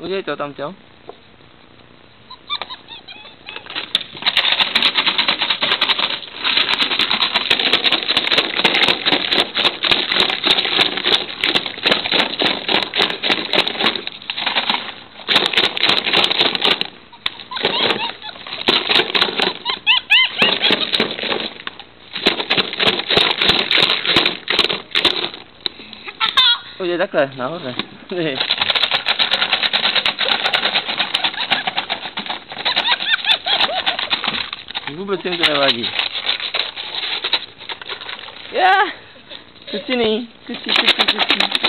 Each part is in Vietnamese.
Udělej to tam, rồi, nó hết rồi Vůbec jim to nevadí. Já! Kuciny, kuci, kuci, kuci.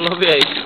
Vamos ver aí.